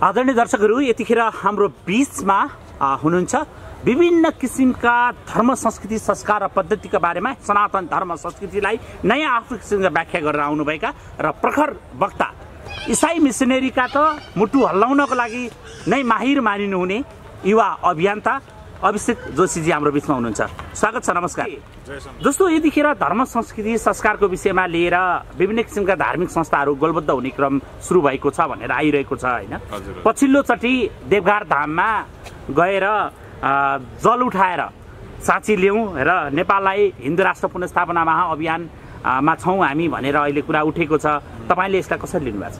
आदरणीय दर्शकहरू यतिखेर हाम्रो बिचमा हुनुहुन्छ विभिन्न किसिमका धर्म संस्कृति संस्कार र पद्धतिका बारेमा सनातन धर्म संस्कृतिलाई नयाँ आफ्नो किसिमका व्याख्या गरेर आउनुभएका र प्रखर वक्ता इसाई मिसनरीका त मुटु हल्लाउनको लागि नै माहिर मानिनुहुने युवा अभियन्ता अभिषेक जोशीजी हाम्रो बिचमा हुनुहुन्छ। स्वागत छ नमस्कार। जस्तो यतिखेर धर्म संस्कृति संस्कारको विषयमा लिएर विभिन्न किसिमका धार्मिक संस्थाहरू गोलबद्ध हुने क्रम सुरु भएको छ भनेर आइरहेको छ होइन। पछिल्लोचोटि देवघाट धाममा गएर जल उठाएर साँची ल्याउँ र नेपाललाई हिन्दू राष्ट्र पुनस्थापना महाअभियानमा छौँ हामी भनेर अहिले कुरा उठेको छ। तपाईँले यसलाई कसरी लिनुभएको छ?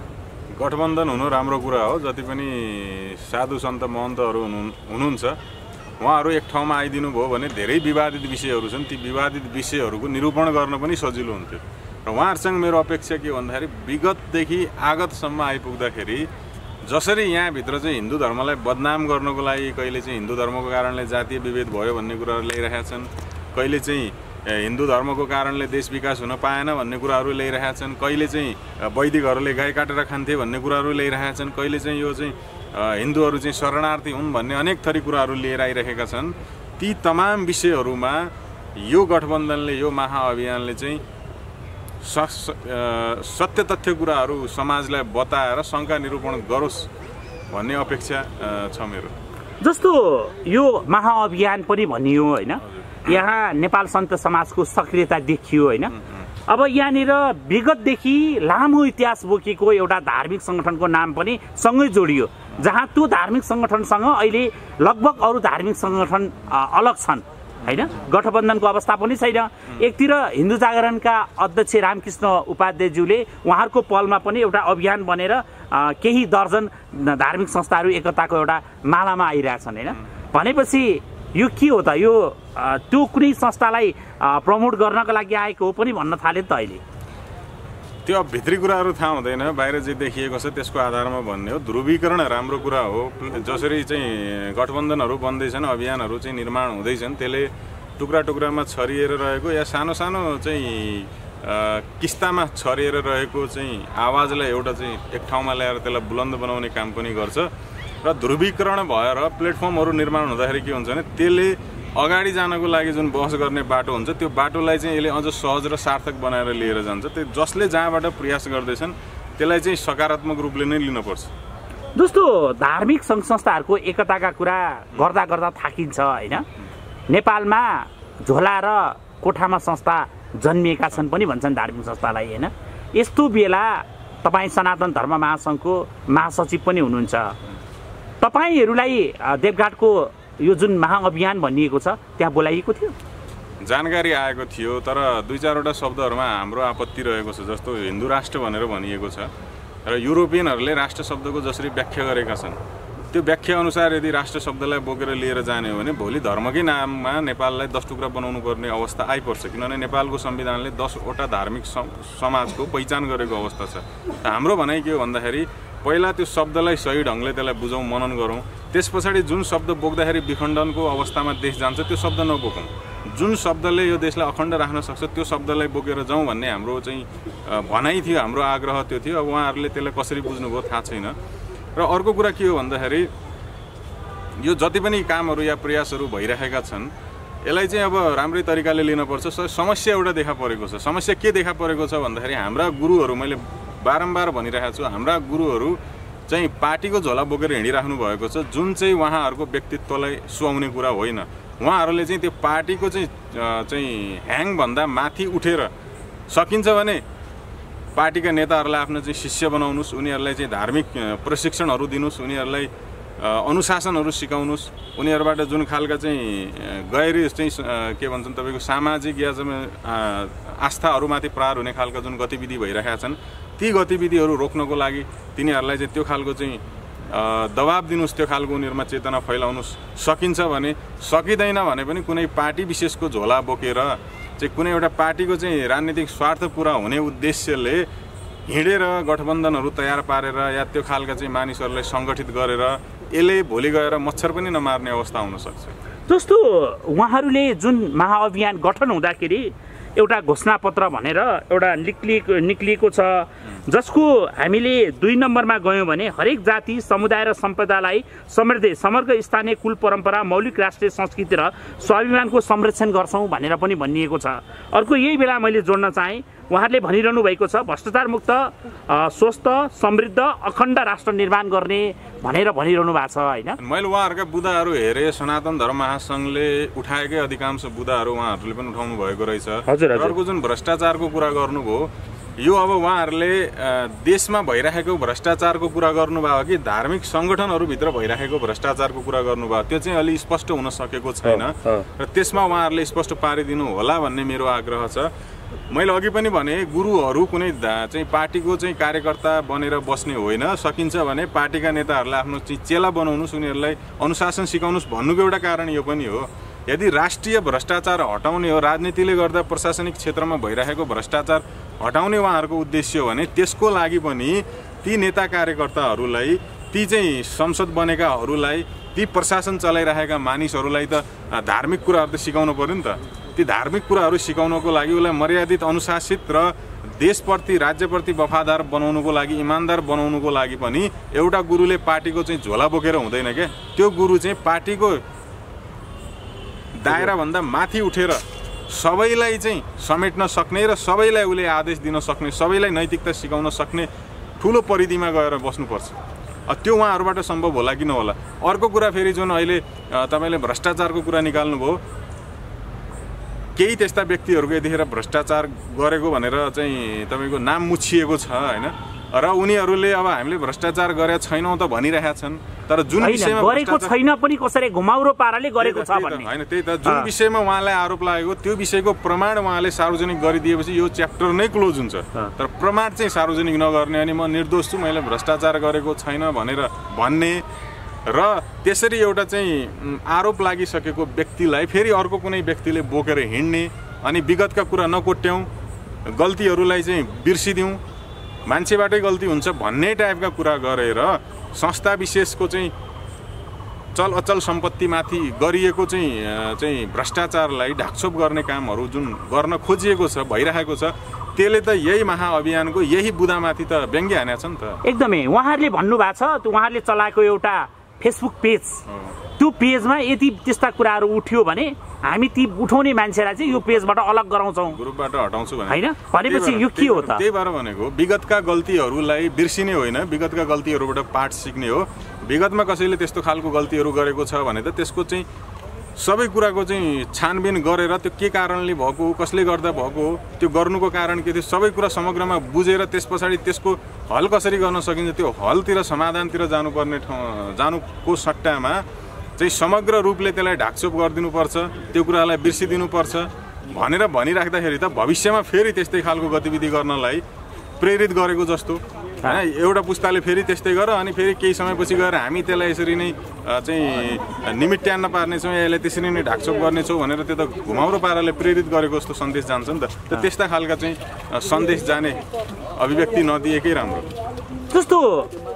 गठबन्धन हुनु राम्रो कुरा हो जति पनि साधु सन्त महन्तहरू हुनु हुनुहुन्छ। उहाँहरू एक ठाउँमा आइदिनु भयो भने धेरै विवादित विषयहरू छन्। ती विवादित विषयहरूको निरूपण गर्न पनि सजिलो हुन्थ्यो। र उहाँहरूसँग मेरो अपेक्षा के भन्दाखेरि विगतदेखि आगतसम्म आइपुग्दाखेरि जसरी यहाँभित्र चाहिँ हिन्दू धर्मलाई बदनाम गर्नको लागि कहिले चाहिँ हिन्दू धर्मको कारणले जातीय विभेद भयो भन्ने कुराहरू ल्याइरहेका छन् कहिले चाहिँ हिन्दू धर्मको कारणले देश विकास हुन पाएन भन्ने कुराहरू ल्याइरहेका छन्। कहिले चाहिँ वैदिकहरूले गाई काटेर खान्थे भन्ने कुराहरू ल्याइरहेका छन्। कहिले चाहिँ यो चाहिँ हिन्दूहरू चाहिँ शरणार्थी हुन् भन्ने अनेक थरी कुराहरू लिएर आइरहेका छन्। ती तमाम विषयहरूमा यो गठबन्धनले यो महाअभियानले चाहिँ सत्य तथ्य कुराहरू समाजलाई बताएर शङ्का निरूपण गरोस् भन्ने अपेक्षा छ मेरो। जस्तो यो महाअभियान पनि भनियो होइन? यहाँ नेपाल सन्त समाजको सक्रियता देखियो होइन। अब यहाँनिर विगतदेखि लामो इतिहास बोकेको एउटा धार्मिक सङ्गठनको नाम पनि सँगै जोडियो जहाँ त्यो धार्मिक सङ्गठनसँग अहिले लगभग अरू धार्मिक सङ्गठन अलग छन् होइन? गठबन्धनको अवस्था पनि छैन। एकतिर हिन्दू जागरणका अध्यक्ष रामकृष्ण उपाध्यायज्यूले उहाँहरूको पलमा पनि एउटा अभियान बनेर केही दर्जन धार्मिक संस्थाहरू एकताको एउटा मालामा आइरहेछन् होइन? भनेपछि यो के हो त? यो त्यो कुनै संस्थालाई प्रमोट गर्नको लागि आएको हो पनि भन्न थाल्यो नि त अहिले। त्यो अब भित्री कुराहरू थाहा हुँदैन। बाहिर जे देखिएको छ त्यसको आधारमा भन्ने हो। ध्रुवीकरण राम्रो कुरा हो। जसरी चाहिँ गठबन्धनहरू बन्दैछन् अभियानहरू चाहिँ निर्माण हुँदैछन् त्यसले टुक्रा टुक्रामा छरिएर रहेको या सानो सानो चाहिँ किस्तामा छरिएर रहेको चाहिँ आवाजलाई एउटा चाहिँ एक ठाउँमा ल्याएर त्यसलाई बुलन्द बनाउने काम पनि गर्छ। र ध्रुवीकरण भएर प्लेटफर्महरू निर्माण हुँदाखेरि के हुन्छ भने त्यसले अगाडि जानको लागि जुन बहस गर्ने बाटो हुन्छ त्यो बाटोलाई चाहिँ यसले अझ सहज र सार्थक बनाएर लिएर जान्छ। त्यो जसले जहाँबाट प्रयास गर्दैछन् त्यसलाई चाहिँ सकारात्मक रूपले नै लिनुपर्छ जस्तो धार्मिक सङ्घ संस्थाहरूको एकताका कुरा गर्दा गर्दा थाकिन्छ होइन? नेपालमा झोला र कोठामा संस्था जन्मिएका छन् पनि भन्छन् धार्मिक संस्थालाई होइन? यस्तो बेला तपाईँ सनातन धर्म महासङ्घको महासचिव पनि हुनुहुन्छ। तपाईँहरूलाई देवघाटको यो जुन महाअभियान भनिएको छ त्यहाँ बोलाइएको थियो? जानकारी आएको थियो तर दुई चारवटा शब्दहरूमा हाम्रो आपत्ति रहेको छ जस्तो हिन्दू राष्ट्र भनेर भनिएको छ र युरोपियनहरूले राष्ट्र शब्दको जसरी व्याख्या गरेका छन्। त्यो व्याख्या अनुसार यदि राष्ट्र शब्दलाई बोकेर लिएर जाने हो भने भोलि धर्मकै नाममा नेपाललाई दस टुक्रा बनाउनु पर्ने अवस्था आइपर्छ किनभने नेपालको संविधानले दसवटा धार्मिक सम- समाजको पहिचान गरेको अवस्था छ। हाम्रो भनाइ के हो भन्दाखेरि पहिला त्यो शब्दलाई सही ढङ्गले त्यसलाई बुझौँ मनन गरौँ। त्यस पछाडि जुन शब्द बोक्दाखेरि विखण्डनको अवस्थामा देश जान्छ त्यो शब्द नबोकौँ। जुन शब्दले यो देशलाई अखण्ड राख्न सक्छ त्यो शब्दलाई बोकेर जाउँ भन्ने हाम्रो चाहिँ भनाइ थियो हाम्रो आग्रह त्यो थियो। अब उहाँहरूले त्यसलाई कसरी बुझ्नुभयो थाहा छैन। र अर्को कुरा के हो भन्दाखेरि यो जति पनि कामहरू या प्रयासहरू भइरहेका छन् यसलाई चाहिँ अब राम्रै तरिकाले लिनुपर्छ। समस्या एउटा देखा परेको छ। समस्या के देखा परेको छ भन्दाखेरि हाम्रा गुरुहरू मैले बारम्बार भनिरहेको छु हाम्रा गुरुहरू चाहिँ पार्टीको झोला बोकेर हिँडिराख्नु भएको छ। जुन चाहिँ उहाँहरूको व्यक्तित्वलाई सुहाउने कुरा होइन। उहाँहरूले चाहिँ त्यो पार्टीको चाहिँ चाहिँ ह्याङभन्दा माथि उठेर सकिन्छ भने पार्टीका नेताहरूलाई आफ्नो चाहिँ शिष्य बनाउनुहोस् उनीहरूलाई चाहिँ धार्मिक प्रशिक्षणहरू दिनुहोस् उनीहरूलाई अनुशासनहरू सिकाउनुहोस्। उनीहरूबाट जुन खालका चाहिँ गैर चाहिँ के भन्छन् तपाईँको सामाजिक या चाहिँ आस्थाहरूमाथि प्रहार हुने खालका जुन गतिविधि भइरहेका छन् ती गतिविधिहरू रोक्नको लागि तिनीहरूलाई चाहिँ त्यो खालको चाहिँ दबाब दिनुहोस् त्यो खालको उनीहरूमा चेतना फैलाउनुहोस्। सकिन्छ भने सकिँदैन भने पनि कुनै पार्टी विशेषको झोला बोकेर चाहिँ कुनै एउटा पार्टीको चाहिँ राजनीतिक स्वार्थ पुरा हुने उद्देश्यले हिँडेर गठबन्धनहरू तयार पारेर या त्यो खालका चाहिँ मानिसहरूलाई सङ्गठित गरेर यसले भोलि गएर मच्छर पनि नमार्ने अवस्था हुनसक्छ। जस्तो उहाँहरूले जुन महाअभियान गठन हुँदाखेरि एउटा घोषणापत्र भनेर एउटा निक्लिएको निक्लिएको छ। जसको हामीले दुई नम्बरमा गयौँ भने हरेक जाति समुदाय र सम्पदालाई समृद्धि समग्र स्थानीय कुल परम्परा मौलिक राष्ट्रिय संस्कृति र स्वाभिमानको संरक्षण गर्छौँ भनेर पनि भनिएको छ। अर्को यही बेला मैले जोड्न चाहेँ उहाँहरूले भनिरहनु भएको छ भ्रष्टाचार मुक्त अ, स्वस्थ समृद्ध अखण्ड राष्ट्र निर्माण गर्ने भनेर भनिरहनु भएको छ होइन मैले उहाँहरूका बुदाहरू हेरेँ सनातन धर्म महासङ्घले उठाएकै अधिकांश बुदाहरू उहाँहरूले पनि उठाउनु भएको रहेछ हजुर। अर्को जुन भ्रष्टाचारको कुरा गर्नुभयो यो अब उहाँहरूले देशमा भइराखेको भ्रष्टाचारको कुरा गर्नुभयो कि धार्मिक सङ्गठनहरूभित्र भइराखेको भ्रष्टाचारको कुरा गर्नुभयो त्यो चाहिँ अलि स्पष्ट हुन सकेको छैन। र त्यसमा उहाँहरूले स्पष्ट पारिदिनु होला भन्ने मेरो आग्रह छ मैले अघि पनि भने गुरुहरू कुनै चाहिँ पार्टीको चाहिँ कार्यकर्ता बनेर बस्ने होइन सकिन्छ भने पार्टीका नेताहरूलाई आफ्नो चाहिँ चेला बनाउनुहोस् उनीहरूलाई अनुशासन सिकाउनुहोस् भन्नुको एउटा कारण यो पनि हो। यदि राष्ट्रिय भ्रष्टाचार हटाउने हो राजनीतिले गर्दा प्रशासनिक क्षेत्रमा भइरहेको भ्रष्टाचार हटाउने उहाँहरूको उद्देश्य हो भने त्यसको लागि पनि ती नेता कार्यकर्ताहरूलाई ती चाहिँ संसद बनेकाहरूलाई ती प्रशासन चलाइरहेका मानिसहरूलाई त धार्मिक कुराहरू त सिकाउनु पऱ्यो नि त। ती धार्मिक कुराहरू सिकाउनको लागि उसलाई मर्यादित अनुशासित र देशप्रति राज्यप्रति वफादार बनाउनुको लागि इमान्दार बनाउनुको लागि पनि एउटा गुरुले पार्टीको चाहिँ झोला बोकेर हुँदैन क्या त्यो गुरु चाहिँ पार्टीको दायराभन्दा माथि उठेर सबैलाई चाहिँ समेट्न सक्ने र सबैलाई उसले आदेश दिन सक्ने सबैलाई नैतिकता सिकाउन सक्ने ठुलो परिधिमा गएर बस्नुपर्छ। त्यो उहाँहरूबाट सम्भव होला कि नहोला? अर्को कुरा फेरि जुन अहिले तपाईँले भ्रष्टाचारको कुरा निकाल्नुभयो केही त्यस्ता व्यक्तिहरूको यतिखेर भ्रष्टाचार गरेको भनेर चाहिँ तपाईँको नाम मुछिएको छ होइन? र उनीहरूले अब हामीले भ्रष्टाचार गरेका छैनौँ त भनिरहेका छन्। तर जुन विषयमा गरेको छैन पनि कसरी घुमाउरो पाराले गरेको छ भन्ने होइन त्यही त जुन। विषयमा उहाँलाई आरोप लागेको त्यो विषयको प्रमाण उहाँले सार्वजनिक गरिदिएपछि यो च्याप्टर नै क्लोज हुन्छ। तर प्रमाण चाहिँ सार्वजनिक नगर्ने अनि म निर्दोष छु मैले भ्रष्टाचार गरेको छैन भनेर भन्ने र त्यसरी एउटा चाहिँ आरोप लागिसकेको व्यक्तिलाई फेरि अर्को कुनै व्यक्तिले बोकेर हिँड्ने अनि विगतका कुरा नकोट्याउँ गल्तीहरूलाई चाहिँ बिर्सिदिउँ मान्छेबाटै गल्ती हुन्छ भन्ने टाइपका कुरा गरेर संस्था विशेषको चाहिँ चल अचल सम्पत्तिमाथि गरिएको चाहिँ चाहिँ भ्रष्टाचारलाई ढाकछोप गर्ने कामहरू जुन गर्न खोजिएको छ भइरहेको छ त्यसले त यही महाअभियानको यही बुदामाथि त व्यङ्ग्य हानेको छ नि त। एकदमै। उहाँहरूले भन्नुभएको छ उहाँहरूले चलाएको एउटा फेसबुक पेज त्यो पेजमा यदि त्यस्ता कुराहरू उठ्यो भने हामी ती उठाउने मान्छेलाई चाहिँ यो पेजबाट अलग गराउँछौँ। ग्रुपबाट हटाउँछु होइन? भनेपछि यो के हो त? त्यही भएर भनेको विगतका गल्तीहरूलाई बिर्सिने होइन विगतका गल्तीहरूबाट पाठ सिक्ने हो। विगतमा कसैले त्यस्तो खालको गल्तीहरू गरेको छ भने त त्यसको चाहिँ सबै कुराको चाहिँ छानबिन गरेर त्यो के कारणले भएको हो कसले गर्दा भएको हो त्यो गर्नुको कारण के थियो सबै कुरा समग्रमा बुझेर त्यस पछाडि त्यसको हल कसरी गर्न सकिन्छ त्यो हलतिर समाधानतिर जानुपर्ने ठाउँ जानुको सट्टामा चाहिँ समग्र रूपले त्यसलाई ढाकछोप गरिदिनुपर्छ त्यो कुरालाई बिर्सिदिनुपर्छ भनेर भनिराख्दाखेरि त भविष्यमा फेरि त्यस्तै खालको गतिविधि गर्नलाई प्रेरित गरेको जस्तो होइन एउटा पुस्ताले फेरि त्यस्तै गर अनि फेरि केही समयपछि गएर हामी त्यसलाई यसरी नै चाहिँ निमिट्यान्न पार्नेछौँ या यसलाई त्यसरी नै ढाकछोप गर्नेछौँ भनेर त्यो त घुमाउरो पाराले प्रेरित गरेको जस्तो सन्देश जान्छ नि त। त्यस्ता खालका चाहिँ सन्देश जाने अभिव्यक्ति नदिएकै राम्रो। जस्तो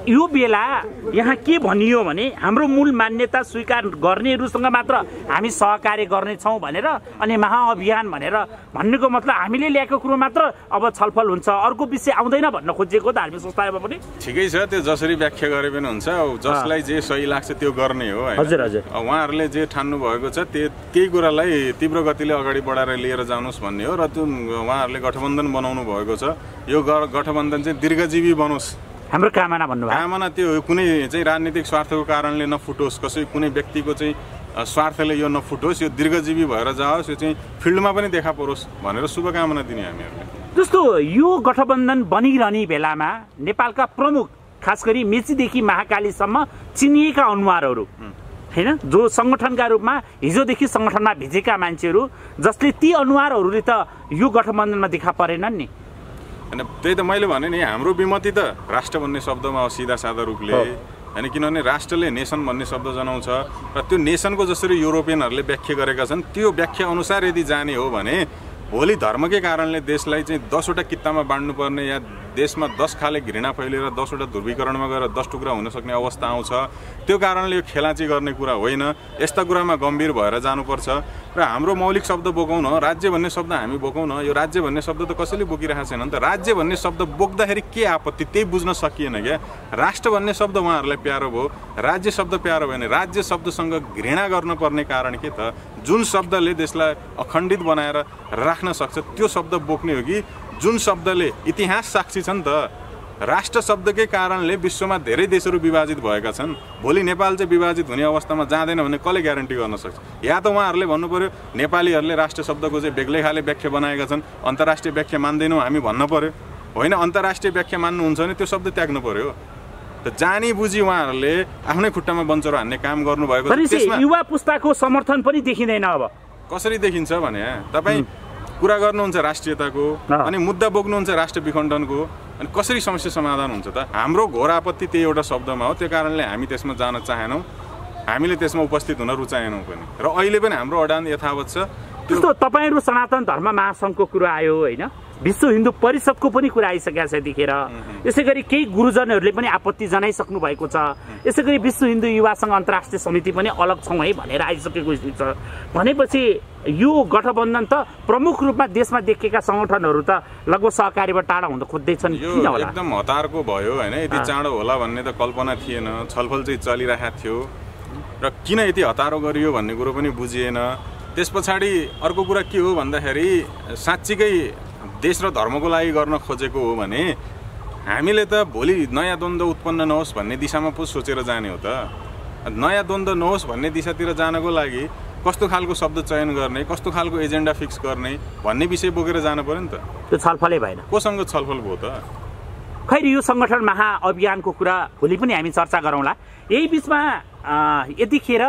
यो बेला यहाँ के भनियो भने हाम्रो मूल मान्यता स्वीकार गर्नेहरूसँग मात्र हामी सहकार्य गर्नेछौँ भनेर अनि महाअभियान भनेर भन्नुको मतलब हामीले ल्याएको कुरो मात्र अब छलफल हुन्छ। अर्को विषय आउँदैन भन्न खोजिएको धार्मिक संस्थामा पनि। ठिकै छ त्यो जसरी व्याख्या गरे पनि हुन्छ। अब जसलाई जे सही लाग्छ त्यो गर्ने हो? हजुर, हजुर। उहाँहरूले जे ठान्नु भएको छ त्यो त्यही कुरालाई तीव्र गतिले अगाडि बढाएर लिएर जानुहोस् भन्ने हो। र त्यो उहाँहरूले गठबन्धन बनाउनु भएको छ। यो गठबन्धन चाहिँ दीर्घजीवी बनोस्। हाम्रो कामना भन्नुभयो। कामना त्यो कुनै चाहिँ राजनीतिक स्वार्थको कारणले नफुटोस् कसै कुनै व्यक्तिको चाहिँ स्वार्थले यो नफुटोस् यो दीर्घजीवी भएर जाओस् यो चाहिँ फिल्डमा पनि देखा परोस् भनेर शुभकामना दिने हामीहरूले जस्तो यो गठबन्धन बनिरहने बेलामा नेपालका प्रमुख खास गरी मेचीदेखि महाकालीसम्म चिनिएका अनुहारहरू होइन जो सङ्गठनका रूपमा हिजोदेखि सङ्गठनमा भिजेका मान्छेहरू जसले ती अनुहारहरूले त यो गठबन्धनमा देखा परेनन् नि। होइन त्यही त मैले भने नि हाम्रो विमति त राष्ट्र भन्ने शब्दमा हो सिधा सादा रूपले। होइन किनभने राष्ट्रले नेसन भन्ने शब्द जनाउँछ र त्यो नेसनको जसरी युरोपियनहरूले व्याख्या गरेका छन् त्यो व्याख्या अनुसार यदि जाने हो भने भोलि धर्मकै कारणले देशलाई चाहिँ दसवटा कितामा बाँड्नुपर्ने या देशमा दस खाले घृणा फैलिएर दसवटा ध्रुवीकरणमा गएर दस टुक्रा हुन सक्ने अवस्था आउँछ। त्यो कारणले यो खेलाची गर्ने कुरा होइन। यस्ता कुरामा गम्भीर भएर जानुपर्छ। र हाम्रो मौलिक शब्द बोकाउन राज्य भन्ने शब्द हामी बोकाउन यो राज्य भन्ने शब्द त कसैले बोकिरहेको छैन नि त। राज्य भन्ने शब्द बोक्दाखेरि के आपत्ति त्यही बुझ्न सकिएन क्या। राष्ट्र भन्ने शब्द उहाँहरूलाई प्यारो भयो। राज्य शब्द प्यारो भयो भने राज्य शब्दसँग घृणा गर्नुपर्ने कारण के त? जुन शब्दले देशलाई अखण्डित बनाएर राख्न सक्छ त्यो शब्द बोक्ने हो कि जुन शब्दले इतिहास साक्षी छ नि त राष्ट्र शब्दकै कारणले विश्वमा धेरै देशहरू विभाजित भएका छन्। भोलि नेपाल चाहिँ विभाजित हुने अवस्थामा जाँदैन भने कसले ग्यारेन्टी गर्न सक्छ? या त उहाँहरूले भन्नु पऱ्यो नेपालीहरूले राष्ट्र शब्दको चाहिँ बेग्लै खाले व्याख्या बनाएका छन् अन्तर्राष्ट्रिय व्याख्या मान्दैनौँ हामी भन्नु पऱ्यो होइन अन्तर्राष्ट्रिय व्याख्या मान्नुहुन्छ भने त्यो शब्द त्याग्नु पऱ्यो त जानी बुझी उहाँहरूले आफ्नै खुट्टामा बन्चरो हान्ने काम गर्नुभएको युवा पुस्ताको समर्थन पनि देखिँदैन अब। कसरी देखिन्छ भने तपाईँ कुरा गर्नुहुन्छ राष्ट्रियताको। अनि मुद्दा बोक्नुहुन्छ राष्ट्र विखण्डनको अनि कसरी समस्या समाधान हुन्छ त? हाम्रो घोर आपत्ति त्यही एउटा शब्दमा हो त्यो कारणले हामी त्यसमा जान चाहेनौँ। हामीले त्यसमा उपस्थित हुन रुचाएनौँ पनि। र अहिले पनि हाम्रो अडान यथावत छ। तपाईँहरू सनातन धर्म महासङ्घको कुरा आयो होइन। विश्व हिन्दू परिषदको पनि कुरा आइसकेको छ यतिखेर। यसै गरी केही गुरुजनहरूले पनि आपत्ति जनाइसक्नु भएको छ। यसै गरी विश्व हिन्दू युवा सङ्घ अन्तर्राष्ट्रिय समिति पनि अलग छौँ है भनेर आइसकेको स्थिति छ। भनेपछि यो गठबन्धन त प्रमुख रूपमा देशमा देखिएका सङ्गठनहरू त लगभग सहकारीबाट टाढा हुन खोज्दैछन् यो किन होला? एकदम हतारको भयो होइन। यति। चाँडो होला भन्ने त कल्पना थिएन। छलफल चाहिँ चलिरहेको थियो। र किन यति हतारो गरियो भन्ने कुरो पनि बुझिएन। त्यस पछाडि अर्को कुरा के हो भन्दाखेरि साँच्चीकै देश र धर्मको लागि गर्न खोजेको हो भने हामीले त भोलि नयाँ द्वन्द्व उत्पन्न नहोस् भन्ने दिशामा पो सोचेर जाने हो त। नयाँ द्वन्द्व नहोस् भन्ने दिशातिर जानको लागि कस्तो खालको शब्द चयन गर्ने कस्तो खालको एजेन्डा फिक्स गर्ने भन्ने विषय बोकेर जानु पऱ्यो नि त। त्यो छलफलै भएन। कोसँग छलफल भयो त? खैर यो सङ्गठन महाअभियानको कुरा भोलि पनि हामी चर्चा गरौँला। यही बिचमा यतिखेर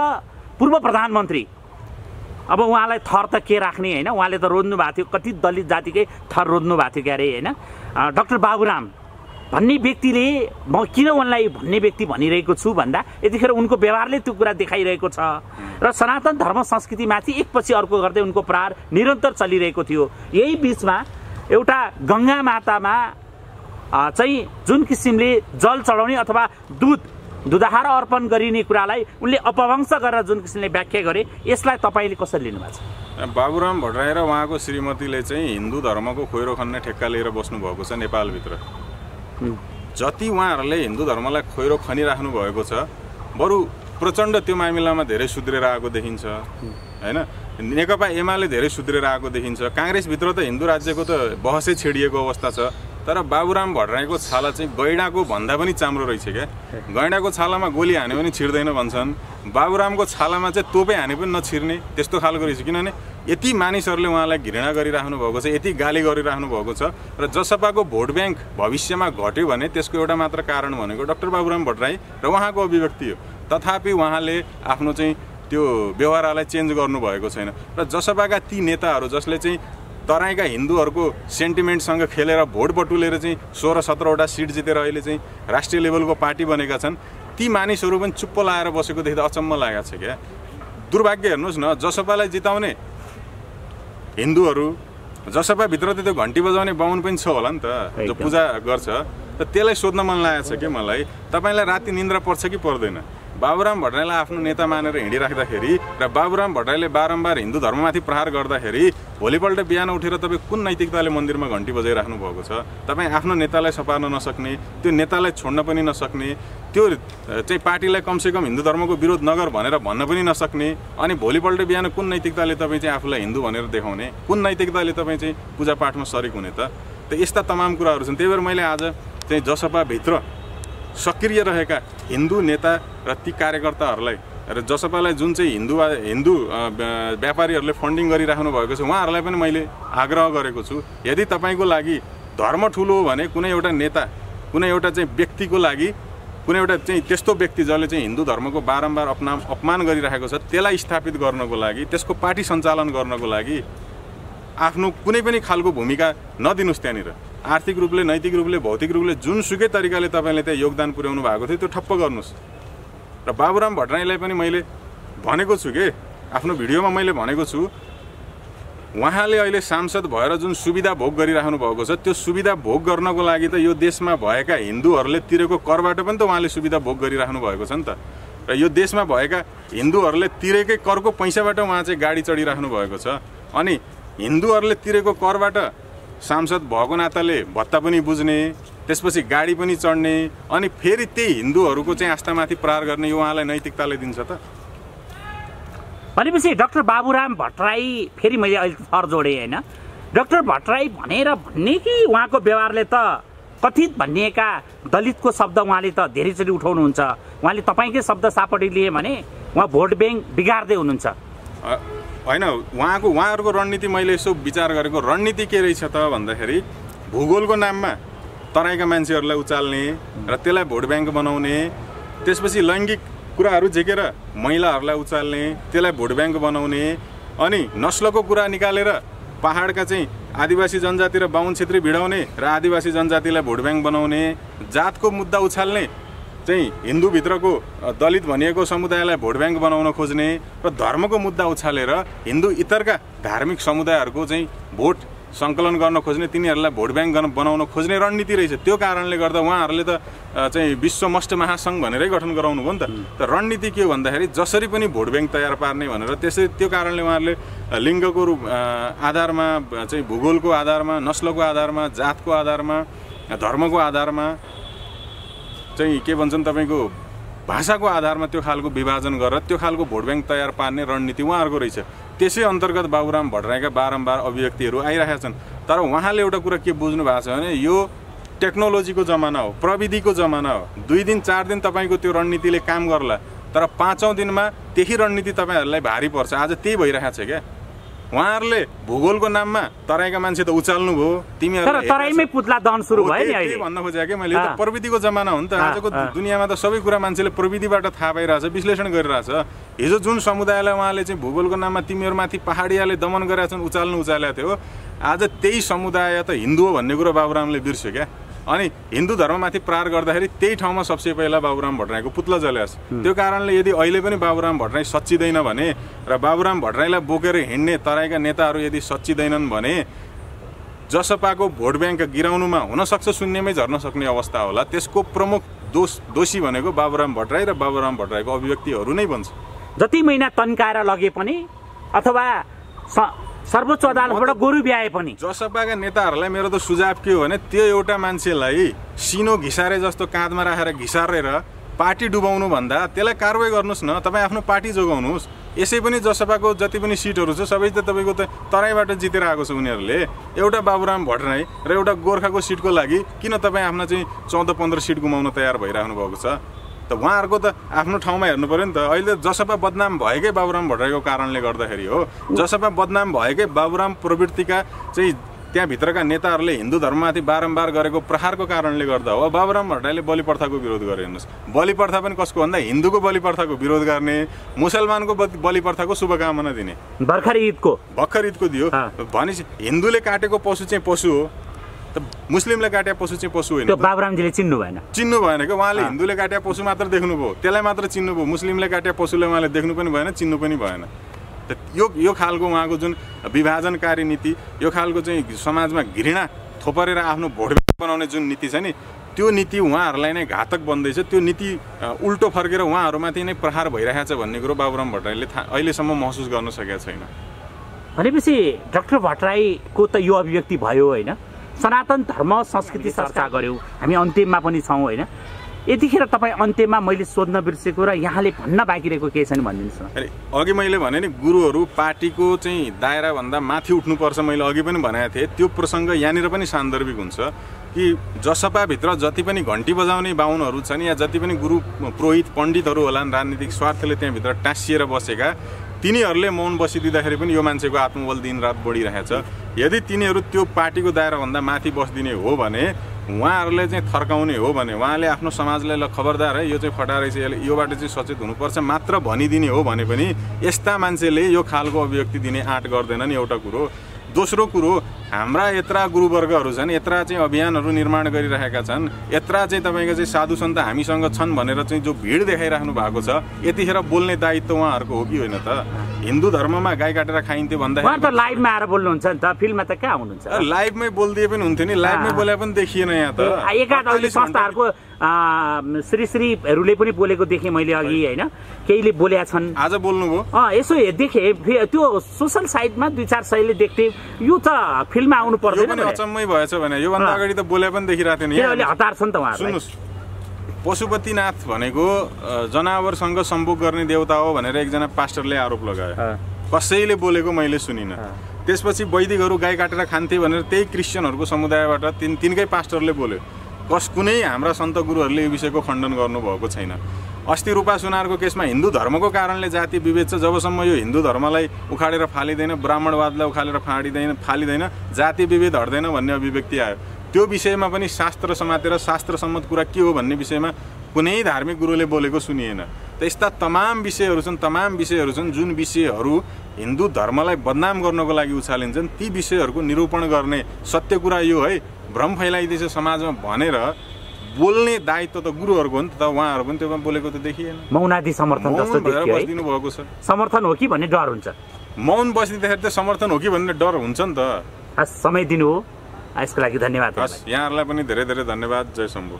पूर्व प्रधानमन्त्री अब उहाँलाई थर त के राख्ने होइन? उहाँले त रोज्नु भएको थियो। कति दलित जातिकै थर रोज्नु भएको थियो क्यारे होइन? डाक्टर बाबुराम भन्ने व्यक्तिले म किन उनलाई भन्ने व्यक्ति भनिरहेको छु भन्दा यतिखेर उनको व्यवहारले त्यो कुरा देखाइरहेको छ। र सनातन धर्म संस्कृतिमाथि एकपछि अर्को गर्दै उनको प्रहार निरन्तर चलिरहेको थियो। यही बिचमा एउटा गङ्गा मातामा चाहिँ जुन किसिमले जल चढाउने अथवा दुध दुधाहार अर्पण गरिने कुरालाई उनले अपभंश गरेर जुन किसिमले व्याख्या गरे यसलाई तपाईँले कसरी लिनुभएको छ? बाबुराम भट्टराई र उहाँको श्रीमतीले चाहिँ हिन्दू धर्मको खोइरो खन्ने ठेक्का लिएर बस्नुभएको छ नेपालभित्र। जति उहाँहरूले हिन्दू धर्मलाई खोइरो खनिराख्नु भएको छ बरु प्रचण्ड त्यो मामिलामा धेरै सुध्रेर आएको देखिन्छ होइन? नेकपा एमाले धेरै सुध्रेर आएको देखिन्छ। काङ्ग्रेसभित्र त हिन्दू राज्यको त बहसै छेडिएको अवस्था छ। तर बाबुराम भट्टराईको छाला चाहिँ गैडाको भन्दा पनि चाम्रो रहेछ क्या। गैडाको छालामा गोली हान्यो भने छिर्दैन भन्छन्। बाबुरामको छालामा चाहिँ तोपे हाने पनि नछिर्ने त्यस्तो खालको रहेछ। किनभने यति मानिसहरूले उहाँलाई घृणा गरिराख्नु भएको छ यति गाली गरिराख्नु भएको छ र जसपाको भोट ब्याङ्क भविष्यमा घट्यो भने त्यसको एउटा मात्र कारण भनेको डाक्टर बाबुराम भट्टराई र उहाँको अभिव्यक्ति हो। तथापि उहाँले आफ्नो चाहिँ त्यो व्यवहारलाई चेन्ज गर्नुभएको छैन। र जसपाका ती नेताहरू जसले चाहिँ तराईका हिन्दूहरूको सेन्टिमेन्टसँग खेलेर भोट बटुलेर चाहिँ सोह्र सत्रवटा सिट जितेर अहिले चाहिँ राष्ट्रिय लेभलको पार्टी बनेका छन्। ती मानिसहरू पनि चुप्प लाएर बसेको देख्दा अचम्म लागेको छ क्या। दुर्भाग्य हेर्नुहोस् न जसपालाई जिताउने हिन्दूहरू जसपाभित्र त त्यो घन्टी बजाउने बाहुन पनि छ होला नि त जो। पूजा गर्छ त त्यसलाई सोध्न मन लागेको छ कि मलाई। तपाईँलाई राति निन्द्रा पर्छ कि पर्दैन? बाबुराम भट्टराईलाई आफ्नो नेता मानेर हिँडिराख्दाखेरि र बाबुराम भट्टराईले बारम्बार हिन्दू धर्ममाथि प्रहार गर्दाखेरि भोलिपल्ट बिहान उठेर तपाईँ कुन नैतिकताले मन्दिरमा घन्टी बजाइराख्नु भएको छ? तपाईँ आफ्नो नेतालाई सपार्न नसक्ने त्यो नेतालाई छोड्न पनि नसक्ने त्यो चाहिँ पार्टीलाई कमसेकम हिन्दू धर्मको विरोध नगर भनेर भन्न पनि नसक्ने अनि भोलिपल्ट बिहान कुन नैतिकताले तपाईँ चाहिँ आफूलाई हिन्दू भनेर देखाउने कुन नैतिकताले तपाईँ चाहिँ पूजापाठमा सरिक हुने त यस्ता तमाम कुराहरू छन्। त्यही भएर मैले आज चाहिँ जसपाभित्र सक्रिय रहेका हिन्दू नेता र ती कार्यकर्ताहरूलाई र जसपालाई जुन चाहिँ हिन्दू हिन्दू व्यापारीहरूले फन्डिङ गरिराख्नु भएको छ उहाँहरूलाई पनि मैले आग्रह गरेको छु यदि तपाईँको लागि धर्म ठुलो हो भने कुनै एउटा नेता कुनै एउटा चाहिँ व्यक्तिको लागि कुनै एउटा चाहिँ त्यस्तो व्यक्ति जसले चाहिँ हिन्दू धर्मको बारम्बार अपना अपमान गरिरहेको छ त्यसलाई स्थापित गर्नको लागि त्यसको पार्टी सञ्चालन गर्नको लागि आफ्नो कुनै पनि खालको भूमिका नदिनुहोस् त्यहाँनिर। आर्थिक रूपले नैतिक रूपले भौतिक रूपले जुनसुकै तरिकाले तपाईँले त्यहाँ योगदान पुर्याउनु भएको थियो त्यो ठप्प गर्नुहोस्। र बाबुराम भट्टराईलाई पनि मैले भनेको छु के? आफ्नो भिडियोमा मैले भनेको छु उहाँले अहिले सांसद भएर जुन सुविधा भोग गरिराख्नु भएको छ त्यो सुविधा भोग गर्नको लागि त यो देशमा भएका हिन्दूहरूले तिरेको करबाट पनि त उहाँले सुविधा भोग गरिराख्नु भएको छ नि त। र यो देशमा भएका हिन्दूहरूले तिरेकै करको पैसाबाट उहाँ चाहिँ गाडी चढिराख्नु भएको छ। अनि हिन्दूहरूले तिरेको करबाट सांसद भएको नाताले भत्ता पनि बुझ्ने त्यसपछि गाडी पनि चढ्ने अनि फेरि त्यही हिन्दूहरूको चाहिँ आस्थामाथि प्रहार गर्ने यो उहाँलाई नैतिकताले दिन्छ त? भनेपछि डाक्टर बाबुराम भट्टराई फेरि मैले अहिले थर जोडेँ होइन। डाक्टर भट्टराई भनेर भन्ने कि उहाँको व्यवहारले त कथित भनिएका दलितको शब्द उहाँले त धेरैचोटि उठाउनुहुन्छ। उहाँले तपाईँकै शब्द सापट्टि लिए भने उहाँ भोट ब्याङ्क बिगार्दै हुनुहुन्छ। होइन उहाँको उहाँहरूको रणनीति मैले यसो विचार गरेको रणनीति के रहेछ त भन्दाखेरि भूगोलको नाममा तराईका मान्छेहरूलाई उचाल्ने र त्यसलाई भोट ब्याङ्क बनाउने त्यसपछि लैङ्गिक कुराहरू झिकेर महिलाहरूलाई उचाल्ने त्यसलाई भोट ब्याङ्क बनाउने अनि नस्लको कुरा निकालेर पहाडका चाहिँ आदिवासी जनजाति र बाहुन छेत्री भिडाउने र आदिवासी जनजातिलाई भोट ब्याङ्क बनाउने जातको मुद्दा उछाल्ने चाहिँ हिन्दूभित्रको दलित भनिएको समुदायलाई भोट ब्याङ्क बनाउन खोज्ने र धर्मको मुद्दा उछालेर हिन्दू इतरका धार्मिक समुदायहरूको चाहिँ भोट सङ्कलन गर्न खोज्ने तिनीहरूलाई भोट ब्याङ्क गर्न बनाउन खोज्ने रणनीति रहेछ। त्यो कारणले गर्दा उहाँहरूले त चाहिँ विश्व मस्ट महासङ्घ भनेरै गठन गराउनु भयो नि त। रणनीति के हो भन्दाखेरि जसरी पनि भोट ब्याङ्क तयार पार्ने भनेर त्यसै त्यो कारणले उहाँहरूले लिङ्गको रूप आधारमा चाहिँ भूगोलको आधारमा नस्लको आधारमा जातको आधारमा धर्मको आधारमा चाहिँ के भन्छन् तपाईँको भाषाको आधारमा त्यो खालको विभाजन गरेर त्यो खालको भोट ब्याङ्क तयार पार्ने रणनीति उहाँहरूको रहेछ। त्यसै अन्तर्गत बाबुराम भट्टराईका बारम्बार अभिव्यक्तिहरू आइरहेका छन्। तर उहाँले एउटा कुरा के बुझ्नु भएको छ भने यो टेक्नोलोजीको जमाना हो प्रविधिको जमाना हो। दुई दिन चार दिन तपाईँको त्यो रणनीतिले काम गर्ला तर पाँचौँ दिनमा त्यही रणनीति तपाईँहरूलाई भारी पर्छ। आज त्यही भइरहेको छ क्या? उहाँहरूले भूगोलको नाममा तराईका मान्छे त उचाल्नु भयो। तर तिमीहरूले तराईमै पुतला दहन सुरु भयो नि अहिले। भन्न कि मैले। त प्रविधिको जमाना हो नि त। आजको। दुनियाँमा त सबै कुरा मान्छेले प्रविधिबाट थाहा पाइरहेछ विश्लेषण गरिरहेछ। हिजो जुन समुदायलाई उहाँले चाहिँ भूगोलको नाममा तिमीहरूमाथि पहाडियाले दमन गरेका छन् उचाल्नु उचालेको थियो। आज त्यही समुदाय त हिन्दू हो भन्ने कुरो बाबुरामले बिर्स्यो क्या। अनि हिन्दू धर्ममाथि प्रहार गर्दाखेरि त्यही ठाउँमा सबसे पहिला बाबुराम भट्टराईको पुत्ला जल्यास त्यो कारणले यदि अहिले पनि बाबुराम भट्टराई सच्चिँदैन भने र बाबुराम भट्टराईलाई बोकेर हिँड्ने तराईका नेताहरू यदि सच्चिँदैनन् भने जसपाको भोट ब्याङ्क गिराउनुमा हुनसक्छ शून्यमै झर्न सक्ने अवस्था होला। त्यसको प्रमुख दोष दोषी भनेको बाबुराम भट्टराई र बाबुराम भट्टराईको अभिव्यक्तिहरू नै बन्छ। जति महिना तन्काएर लगे पनि अथवा सर्वोच्च अदालतबाट गोरु ब्याए पनि। जसपाका नेताहरूलाई मेरो त सुझाव के हो भने त्यो एउटा मान्छेलाई सिनो घिसारे जस्तो काँधमा राखेर घिसारेर पार्टी डुबाउनु भन्दा त्यसलाई कारवाही गर्नुहोस् न तपाईँ आफ्नो पार्टी जोगाउनुहोस्। यसै पनि जसपाको जति पनि सिटहरू छ सबै त तपाईँको त तराईबाट जितेर आएको छ उनीहरूले। एउटा बाबुराम भट्टराई र एउटा गोर्खाको सिटको लागि किन तपाईँ आफ्ना चाहिँ चौध पन्ध्र सिट गुमाउन तयार भइराख्नु भएको छ? त उहाँहरूको त आफ्नो ठाउँमा हेर्नु पऱ्यो नि त। अहिले जसपा बदनाम भएकै बाबुराम भट्टराईको कारणले गर्दाखेरि हो जसपा बदनाम भएकै बाबुराम प्रवृत्तिका चाहिँ त्यहाँभित्रका नेताहरूले हिन्दू धर्ममाथि बारम्बार गरेको प्रहारको कारणले गर्दा हो। बाबुराम भट्टराईले बलि प्रथाको विरोध गरे हेर्नुहोस्। बलि प्रथा पनि कसको भन्दा हिन्दूको बलि प्रथाको विरोध गर्ने मुसलमानको बलि बलि प्रथाको शुभकामना दिने। भर्खर ईदको। भर्खर ईदको दियो। भनेपछि हिन्दूले काटेको पशु चाहिँ पशु हो। मुस्लिमले काटेको पशु चाहिँ पशु होइन। बाबुरामजीले चिन्नु भएन। चिन्नु भएन क्या उहाँले। हिन्दूले काटेको पशु मात्र देख्नुभयो त्यसलाई मात्र चिन्नुभयो मुस्लिमले काटेको पशुलाई उहाँले देख्नु पनि भएन चिन्नु पनि भएन। त यो यो खालको उहाँको जुन विभाजनकारी नीति यो खालको चाहिँ समाजमा घृणा थोपरेर आफ्नो भोट बनाउने जुन नीति छ नि त्यो नीति उहाँहरूलाई नै घातक बन्दैछ। त्यो नीति उल्टो फर्केर उहाँहरूमाथि नै प्रहार भइरहेको छ भन्ने कुरो बाबुराम भट्टराईले थाहा अहिलेसम्म महसुस गर्न सकेका छैन। भनेपछि डाक्टर भट्टराईको त यो अभिव्यक्ति भयो होइन। सनातन धर्म संस्कृति चर्चा गऱ्यौँ। हामी अन्तिममा पनि छौँ होइन? यतिखेर तपाईँ अन्त्यमा मैले सोध्न बिर्सेको र यहाँले भन्न बाँकी रहेको केही छैन भनिदिनुहोस् न। अघि मैले भने नि गुरुहरू पार्टीको चाहिँ दायराभन्दा माथि उठ्नुपर्छ मैले अघि पनि भनेको थिएँ। त्यो प्रसङ्ग यहाँनिर पनि सान्दर्भिक हुन्छ। कि जसपाभित्र जति पनि घन्टी बजाउने बाहुनहरू छन् या जति पनि गुरु पुरोहित पण्डितहरू होलान् राजनीतिक स्वार्थले त्यहाँभित्र टाँसिएर बसेका तिनीहरूले मौन बसिदिँदाखेरि पनि यो मान्छेको आत्मबल दिनरात बढिरहेछ। यदि तिनीहरू त्यो पार्टीको दायराभन्दा माथि बसिदिने हो भने उहाँहरूले चाहिँ थर्काउने हो भने उहाँले आफ्नो समाजलाई ल खबरदार है यो चाहिँ फटा रहेछ यसले योबाट चाहिँ सचेत हुनुपर्छ मात्र भनिदिने हो भने पनि यस्ता मान्छेले यो खालको अभिव्यक्ति दिने आँट गर्दैनन् एउटा कुरो। दोस्रो कुरो हाम्रा यत्रा गुरुवर्गहरू छन् यत्रा चाहिँ अभियानहरू निर्माण गरिरहेका छन् यत्रा चाहिँ तपाईँको चाहिँ साधु सन्त हामीसँग छन् भनेर चाहिँ जो भिड देखाइराख्नु भएको छ यतिखेर बोल्ने दायित्व उहाँहरूको हो कि होइन त? हिन्दू धर्ममा गाई काटेर खाइन्थ्यो उहाँ त लाइभमा आएर बोल्नुहुन्छ नि त फिल्डमा त कहाँ हुनुहुन्छ? लाइभमै बोलिदिए पनि हुन्थ्यो नि लाइभमै। बोले पनि देखिएन यहाँ त। एकाध अहिले 48 घन्टा- संस्थाहरूको अँ, श्रीश्रीहरूले पनि बोलेको देखेँ मैले अघि होइन? केहीले बोलेका छन्। आज बोल्नुभयो यसो देखेँ। त्यो सोसल साइटमा दुई चार सयले देख्थे। यो त फिल्ममा आउनु पर्दैन। अचम्मै भएछ भने योभन्दा। अगाडि त बोले पनि देखिरहेको थियो नि हतार छ नि त उहाँहरूलाई। सुन्नुहोस्। पशुपतिनाथ भनेको जनावरसँग सम्भोग गर्ने देवता हो भनेर एकजना पास्टरले आरोप लगायो। कसैले बोलेको मैले सुनिनँ। त्यसपछि वैदिकहरू गाई काटेर खान्थे भनेर त्यही क्रिस्चियनहरूको समुदायबाट तिन तिनकै पास्टरले बोल्यो। कस कुनै हाम्रा सन्त गुरुहरूले यो विषयको खण्डन गर्नुभएको छैन। अस्ति रूपा सुनारको केसमा हिन्दू धर्मको कारणले जाति विभेद छ जबसम्म यो हिन्दू धर्मलाई उखाडेर फालिँदैन ब्राह्मणवादलाई उखालेर फाडिँदैन फालिँदैन जाति विभेद हट्दैन भन्ने अभिव्यक्ति आयो। त्यो विषयमा पनि शास्त्र समातेर शास्त्र सम्मत कुरा के हो भन्ने विषयमा कुनै धार्मिक गुरुले बोलेको सुनिएन। त यस्ता तमाम विषयहरू छन् तमाम विषयहरू छन् जुन विषयहरू हिन्दू धर्मलाई बदनाम गर्नको लागि उछालिन्छन् ती विषयहरूको निरूपण गर्ने सत्य कुरा यो है। भ्रम फैलाइदिएछ समाजमा भनेर बोल्ने दायित्व त गुरुहरूको हो नि त उहाँहरू पनि त्योमा बोलेको त देखिएन। मौनादी समर्थन बसिदिनु भएको छ। समर्थन हो कि भन्ने डर हुन्छ? मौन बसिदिँदाखेरि त समर्थन हो कि भन्ने डर हुन्छ नि त। समय दिनु हो। यसको लागि धन्यवाद यहाँहरूलाई पनि धेरै धेरै धन्यवाद जय शम्भु।